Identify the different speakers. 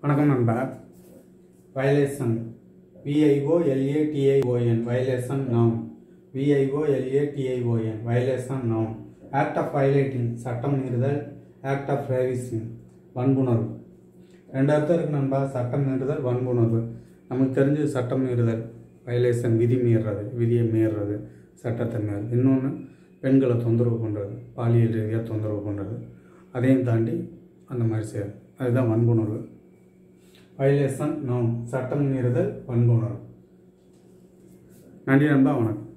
Speaker 1: வணக்கம் நண்பா. Violation விஐஓஎல்ஏடிஐஓஎன் violation noun விஐஓஎல்ஏடிஐஓஎன் violation noun act of violating சட்டம் மீறுதல். ஆக்ட் ஆஃப் ரேவிசிங் வன்புணர்வு. ரெண்டு அர்த்தம் இருக்கு நண்பா சட்டம் மீறுதல் வன்புணர்வு. நமக்கு தெரிஞ்சு சட்டம் மீறுதல். வயலேஷன் விதி மீறுறது விதியை மீறுறது சட்டத்தை மீறுறது. இன்னொன்று பெண்களை தொந்தரவு பண்ணுறது பாலியல் ரீதியாக தொந்தரவு பண்ணுறது அதையும் தாண்டி அந்த மாதிரி செய்யறது. அதுதான் வன்புணர்வு. வயலேஷன் நவுன் சட்டம் மீறுதல் பண்புணர்வு. நன்றி நண்பா வணக்கம்.